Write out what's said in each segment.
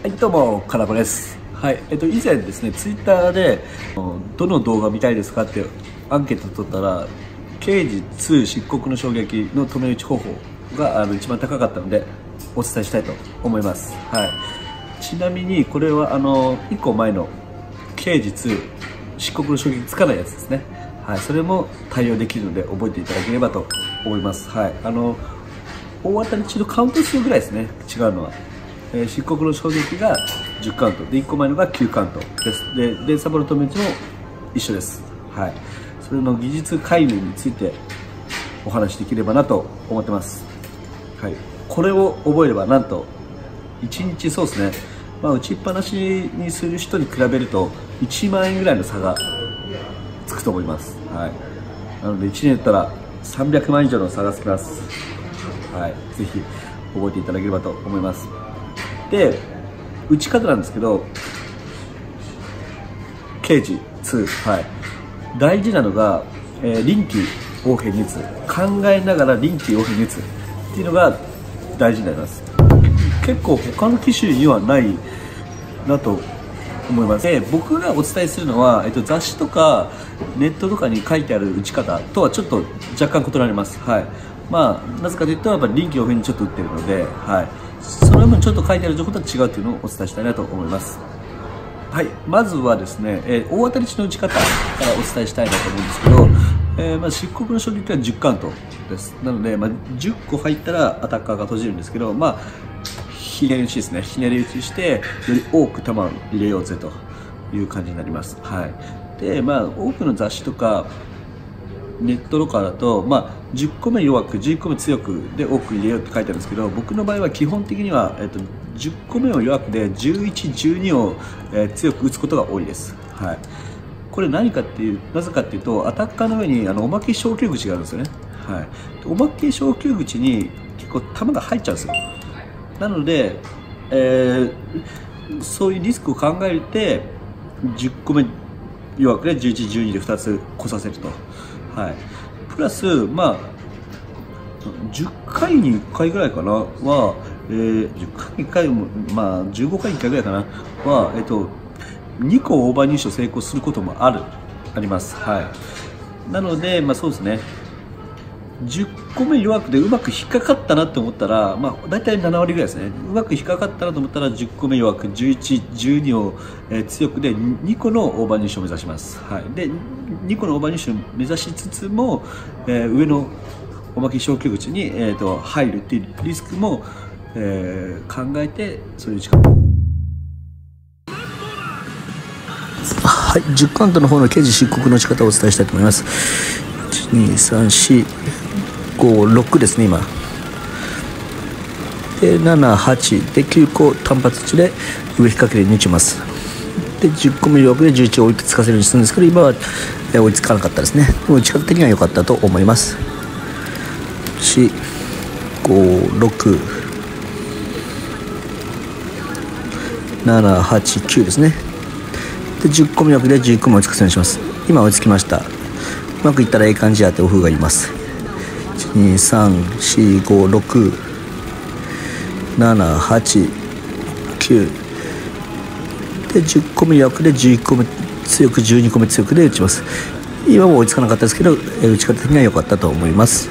はい、どうも、かなこです。はい、えっと、以前ですね、ツイッターで、どの動画見たいですかってアンケート取ったら、刑事2漆黒の衝撃の止め打ち方法があの一番高かったので、お伝えしたいと思います。はい。ちなみに、これはあの、1個前の刑事2漆黒の衝撃つかないやつですね。はい、それも対応できるので覚えていただければと思います。はい。あの、大当たり中のカウント数ぐらいですね、違うのは。えー、漆黒の衝撃が10カウント。で1個前のが9カウント。です。で電サボの止め打ちも一緒です。はい。それの技術解明についてお話しできればなと思ってます。はい。これを覚えればなんと1日そうですね。まあ打ちっぱなしにする人に比べると1万円ぐらいの差がつくと思います。はい。なので1年やったら300万以上の差がつきます。はい。ぜひ覚えていただければと思います。で打ち方なんですけど刑事2はい。大事なのが、えー、臨機応変に打つ。考えながら臨機応変に打つ。っていうのが大事になります。結構他の機種にはないなと思います。で僕がお伝えするのは、えっと、雑誌とかネットとかに書いてある打ち方とはちょっと若干異なります。はい。まあなぜかというとやっぱ臨機応変にちょっと打ってるのではい。その分ちょっと書いてある情報とは違うっていうのをお伝えしたいなと思います。はい。まずはですね、えー、大当たり値の打ち方からお伝えしたいなと思うんですけど、えー、まあ、漆黒の衝撃は10カウントです。なので、まあ、10個入ったらアタッカーが閉じるんですけどまあひねり打ちですね。ひねり打ちしてより多く球を入れようぜという感じになります。はい。でまあ多くの雑誌とかネットとかだと、まあ、10個目弱く11個目強くで多く入れようって書いてあるんですけど僕の場合は基本的には、えっと、10個目を弱くで11、12を、えー、強く打つことが多いです。はい、これ何かっていうなぜかっていうとアタッカーの上にあのおまけ昇級口があるんですよね。はい、おまけ昇級口に結構球が入っちゃうんですよ。なので、えー、そういうリスクを考えて10個目弱くで11、12で2つ来させると。はい、プラス、まあ、10回に1回ぐらいかな。は、えー、10回に1回も、まあ、15回に1回ぐらいかな。は、えっ、ー、と、2個オーバー入賞成功することもある、あります。はい。なので、まあそうですね。10個目弱くてうまく引っかかったなって思ったら、まあ、大体7割ぐらいですね。うまく引っかかったなと思ったら10個目弱く11、12を、えー、強くで2個のオーバー入賞を目指します、はい、で2個のオーバー入賞を目指しつつも、えー、上のおまけ昇級口に、えーと、入るっていうリスクも、えー、考えてそういう時間。はい10カウントの方の刑事漆黒の仕方をお伝えしたいと思います。1234 56ですね今。で78で9個単発値で上引っ掛けで抜ちます。で10個目6で11を追いつかせるようにするんですけど今は追いつかなかったですね。でも打ち方的には良かったと思います。456 789ですね。で10個目6で11個目追いつかせるようにします。今追いつきました。うまくいったらええ感じやってオフがいます。123456789で10個目役で11個目強く12個目強くで打ちます。今も追いつかなかったですけど打ち方的には良かったと思います。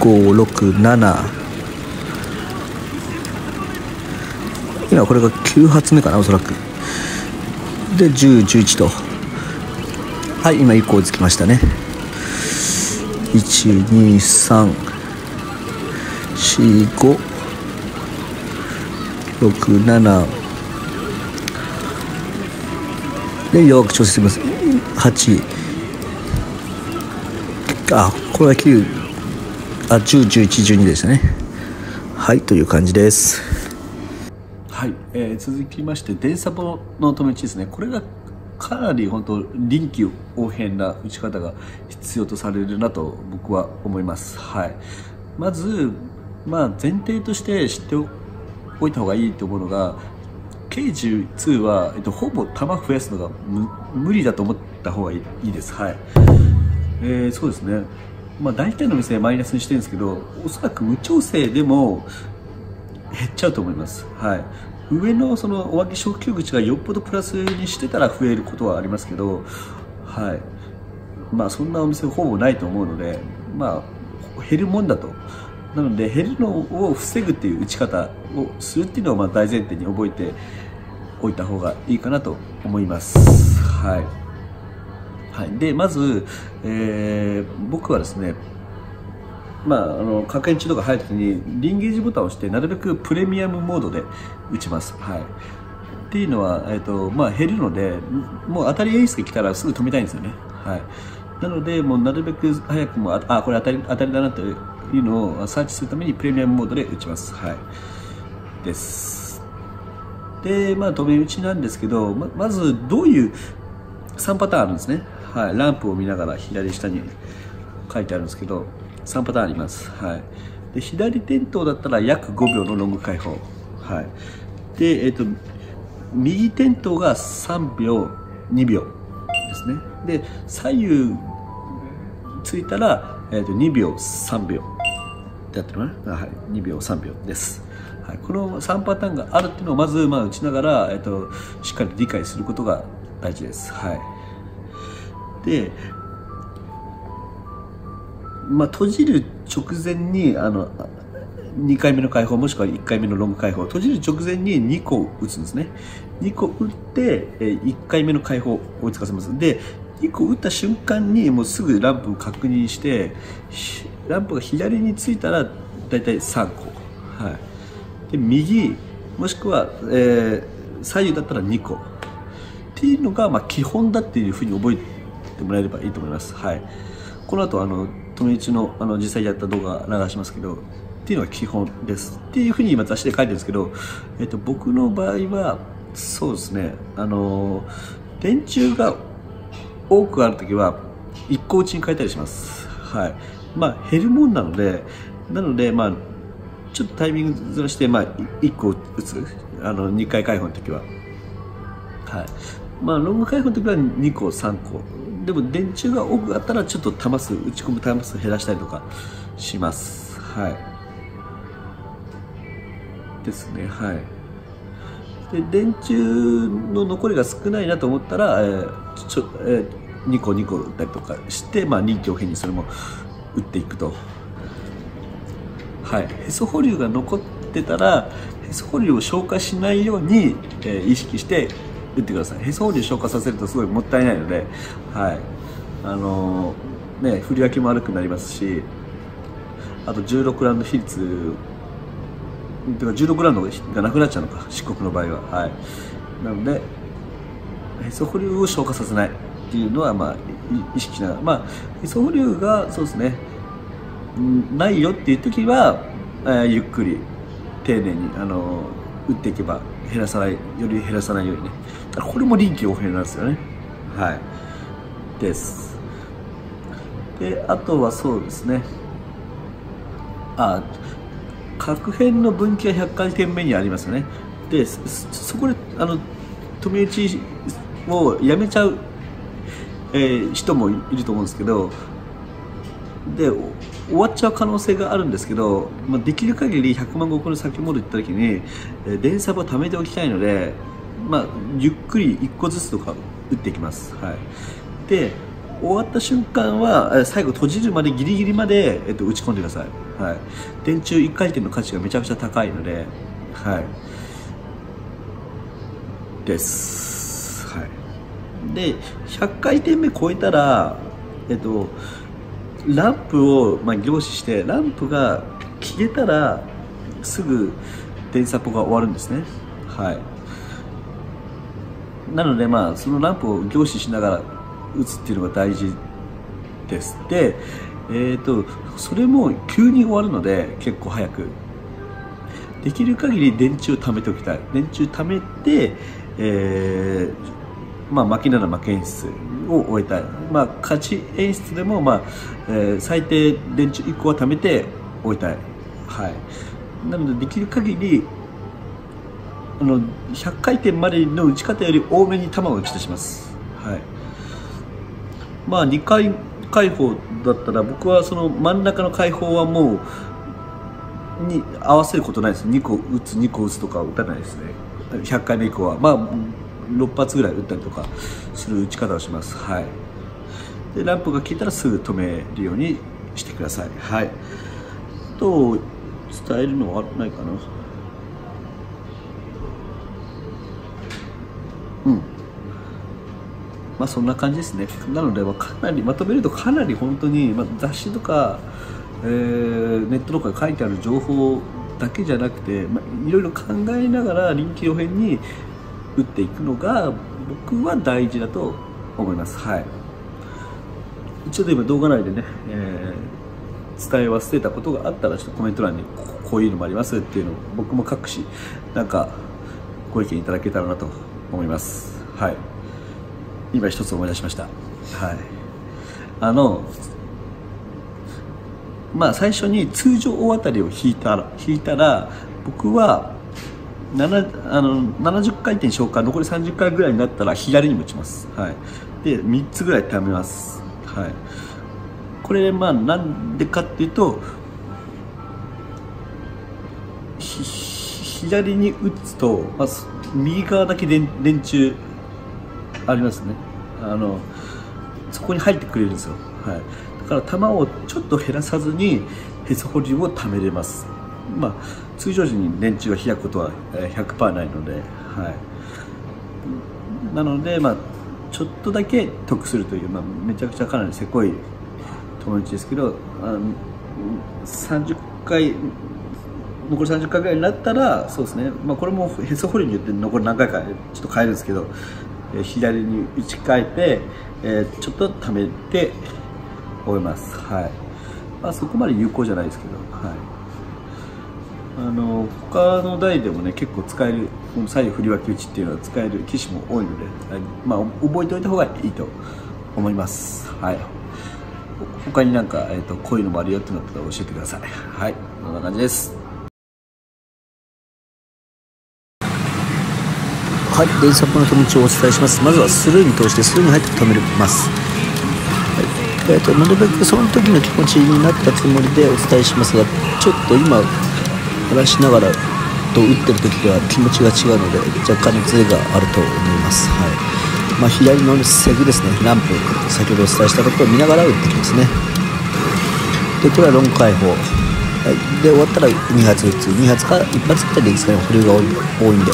1234567今これが9発目かなおそらく。で1011と。はい今1個追いつきましたね。12345 6、7で弱く調整してます。8あこれは9あ101112でしたね。はいという感じです。はい、えー、続きまして電サポの止め打ちですね。これがかなり本当臨機応変な打ち方が必要とされるなと僕は思います。はい、まず、まあ、前提として知っておいた方がいいと思うのが K12 は、えっと、ほぼ球増やすのが無理だと思った方がいいです。はい。えー、そうですね。まあ、大体の店はマイナスにしてるんですけどおそらく無調整でも減っちゃうと思います、はい、上のそのお揚げ昇級口がよっぽどプラスにしてたら増えることはありますけど、はい。まあ、そんなお店ほぼないと思うので、まあ、減るもんだと。なので減るのを防ぐっていう打ち方をするっていうのをまあ大前提に覚えておいた方がいいかなと思います。はいはい、でまず、えー、僕はですねまあ、あの確変中とか入るときにリンゲージボタンを押してなるべくプレミアムモードで打ちます。はい、っていうのは、えーとまあ、減るのでもう当たりエースが来たらすぐ止めたいんですよね。はい、なのでもうなるべく早くもあこれ当たり当たりだなというのをサーチするためにプレミアムモードで打ちます。はい、です。で、まあ、止め打ちなんですけどままずどういう3パターンあるんですね。はい、ランプを見ながら左下に書いてあるんですけど3パターンあります、はい、で左点灯だったら約5秒のロング解放、はい、で、えーと、右点灯が3秒2秒ですね。で左右ついたら、えーと、2秒3秒。ってやってるかな、はい、2秒3秒です。はい、この3パターンがあるっていうのをまずまあ打ちながら、えっと、しっかり理解することが大事です。はい、で、まあ、閉じる直前にあの2回目の解放もしくは1回目のロング解放。閉じる直前に2個打つんですね。2個打って1回目の解放を追いつかせます。で2個打った瞬間にもうすぐランプを確認してランプが左についたら大体3個、はい、で右もしくは、えー、左右だったら2個っていうのが、まあ、基本だっていうふうに覚えてもらえればいいと思います。はい。この後、あの、友一の、あの、実際やった動画流しますけど、っていうのが基本です。っていうふうに今雑誌で書いてるんですけど、えっと、僕の場合は、そうですね、あの、電柱が多くある時は、一個打ちに変えたりします。はい。まあ、減るもんなので、なので、まあ、ちょっとタイミングずらして、まあ、1個打つ。あの、2回解放の時は。はい。まあ、ロング解放の時は2個、3個。でも電柱が多くあったらちょっと玉数打ち込む玉数減らしたりとかしますはいですねはいで電柱の残りが少ないなと思ったら、えー、ちょえー、2個2個打ったりとかして、まあ、臨機応変にそれも打っていくと。はい。へそ保留が残ってたらへそ保留を消化しないように、えー、意識して打ってください。へそ保留消化させるとすごいもったいないので、はい。あのー、ね、振り分けも悪くなりますしあと16ラウンド比率てか16ラウンドがなくなっちゃうのか漆黒の場合は。はい。なのでへそ保留を消化させない。っていうのはまあ意識しながらまあへそ保留がそうですね。ないよっていう時は、えー、ゆっくり丁寧にあのー、打っていけば減らさないより減らさないようにね。これも臨機応変なんですよね。はい。です。であとはそうですね。あ核変の分岐が100回転目にありますよね。でそこであの止め打ちをやめちゃう、えー、人もいると思うんですけどで終わっちゃう可能性があるんですけど、まあ、できる限り100万石の先戻った時に、えー、電サブを貯めておきたいので、まあ、ゆっくり1個ずつとか打っていきます、はい、で終わった瞬間は最後閉じるまでギリギリまで、えっと、打ち込んでください、はい、電柱1回転の価値がめちゃくちゃ高いのではい。です。で100回転目超えたらえっとランプを、まあ、凝視してランプが消えたらすぐ電サポが終わるんですね。はい。なのでまあそのランプを凝視しながら打つっていうのが大事です。でえーと、それも急に終わるので結構早く。できる限り電池を貯めておきたい。電池貯めて、えーまあ、負けなら負け演出を終えたい、まあ、勝ち演出でも、まあえー、最低電池1個は貯めて終えたい、はい、なのでできる限りあの100回転までの打ち方より多めに球を打ち出します、はい、まあ2回開放だったら僕はその真ん中の開放はもうに合わせることないです2個打つ2個打つとか打たないですね100回目以降はまあ6発ぐらい打ったりとかする打ち方をします。はい。でランプが消えたらすぐ止めるようにしてください。はい。と伝えるのはないかな。うん。まあそんな感じですね。なのでかなりまとめるとかなり本当に、まあ、雑誌とか、えー、ネットとか書いてある情報だけじゃなくて、まあ、いろいろ考えながら臨機応変に打っていくのが僕は大事だと思います。はい。一応で今動画内でね、えー、伝え忘れたことがあったらちょっとコメント欄にこういうのもありますっていうのを僕も書くしなんかご意見いただけたらなと思います。はい。今一つ思い出しました。はい。あのまあ最初に通常大当たりを引いたら引いたら僕はあの70回転消化残り30回ぐらいになったら左にも打ちます、はい、で3つぐらい貯めます、はい、これまあなんでかっていうと左に打つと、まあ、右側だけ電柱ありますね。あのそこに入ってくれるんですよ、はい、だから球をちょっと減らさずにへそ掘りを貯めれます。まあ通常時に電柱が開くことは100%ないので、はい、なのでまあちょっとだけ得するという、まあ、めちゃくちゃかなりせこい友達ですけどあの30回残り30回ぐらいになったらそうですね、まあ、これもへそ掘りによって残り何回かちょっと変えるんですけど、え、左に打ち替えて、えー、ちょっと溜めて終えます。はい。まあそこまで有効じゃないですけどはい。あの他の台でもね結構使える左右振り分け打ちっていうのは使える機種も多いので、まあ、覚えておいた方がいいと思います。はい。他になんか、えーと、こういうのもあるよってなったら教えてください。はい。こんな感じです。はい、電サポの気持ちをお伝えします。まずはスルーに通してスルーに入って止めます。えーと、なるべくその時の気持ちになったつもりでお伝えしますが、ちょっと今話しながらと打ってる時では気持ちが違うので若干のズレがあると思います。はいまあ、左のセグですね、ランプ、先ほどお伝えしたことを見ながら打ってきますね。で、これはロン解放。はい、で、終わったら2発打つ。2発か1発くらいでいいですかね、フルが多いんで。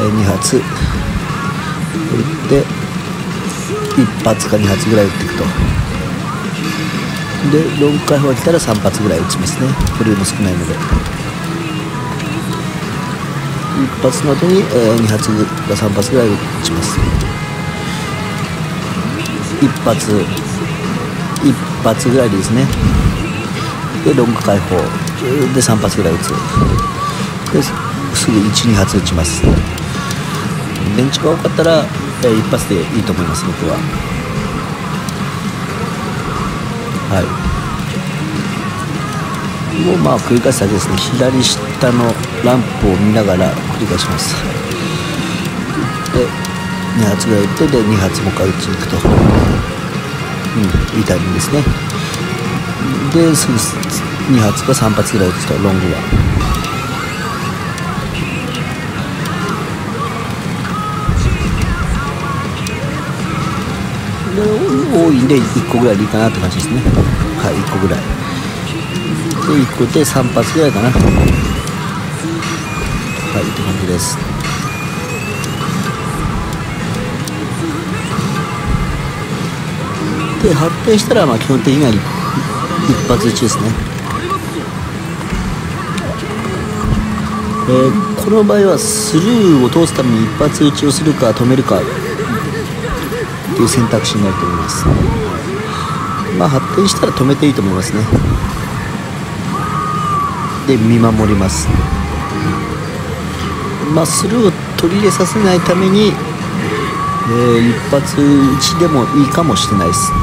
え2発打って1発か2発ぐらい打っていくとでロング開放が来たら3発ぐらい打ちますねボリューム少ないので発の後に、え2発か3発ぐらい打ちます。1発1発ぐらいでですね。でロング開放。で3発ぐらい打つ。ですぐ12発打ちます。電池が多かったら、えー、一発でいいと思います僕は。はい。もうまあ繰り返すだけですね。左下のランプを見ながら繰り返します。で2発ぐらい打ってで2発もう一回打ちに行くと。うんいいタイミングですね。です。2発か3発ぐらい打つとロングはで多いんで1個ぐらいでいいかなって感じですね。はい1個ぐらい。1個で3発ぐらいかな。はいって感じです。で発展したらまあ基本的には一発打ちですね。えー、この場合はスルーを通すために一発打ちをするか止めるかっていう選択肢になると思います。まあ発展したら止めていいと思いますね。で見守ります。まあスルーを取り入れさせないために、えー、一発打ちでもいいかもしれないです。は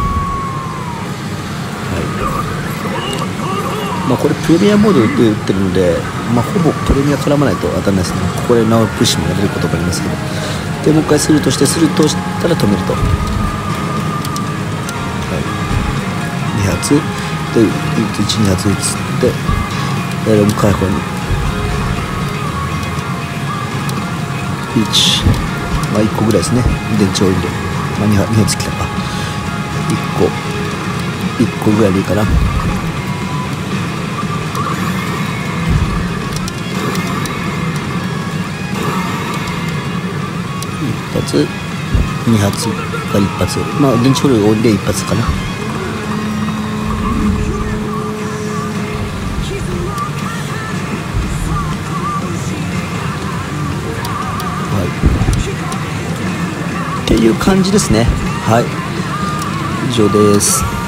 い。まあ、これプレミアモードで打ってるので、まあ、ほぼプレミア絡まないと当たらないですね。ここでなおプッシュもやれることがありますけど。でもう一回するとしてするとしたら止めると、はい、2発。で12発撃つって。でロム解放に1まあ1個ぐらいですね。電池オイルで、まあ、2, 2発来たか1個。1個ぐらいでいいかな。1発。2発が1発。まあ電池オイルオイルで1発かな。っていう感じですね。はい。以上です。